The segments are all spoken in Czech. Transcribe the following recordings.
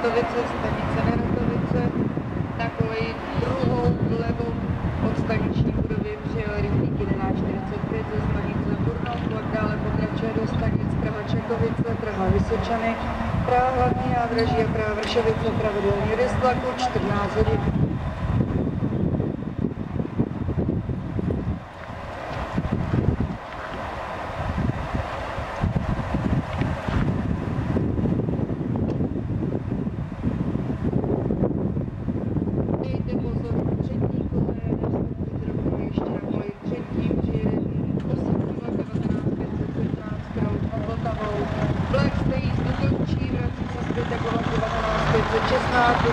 Neratovice, stanice Neratovice, na koleji druhou vlevo od staniční budovy přijel rychlík 1145 ze stanice Turnov, vlak dále pokračuje do stanic Praha Čekovice, Praha Vysočany, Praha hlavní nádraží a Praha Vršovice, pravidelný rys vlaku 14 hodin. Благодарю.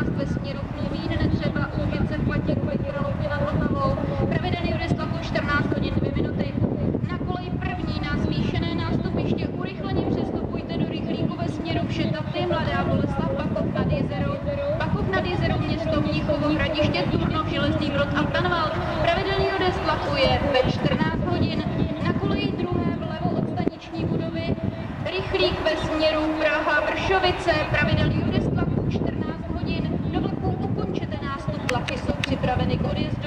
19516 ve směru Chluvín, netřeba Úměce v Platě Květirolově nad Vltavou. Pravidelný odjezd vlaku 14 hodin 2 minuty. Na koleji první na zvýšené nástupiště urychleně přestupujte do rychlíku ve směru Všetaty, Mladá Boleslav, Bakov nad Jezerou, Bakov nad Jezerou, město Mnichovo, Hradiště, Turnov, Železný Brod a Tanval. Pravidelný odjezd vlaku je ve 14 hodin. Na koleji druhé vlevo od staniční budovy Rychlík ve směru Praha Vršovice, any Goodies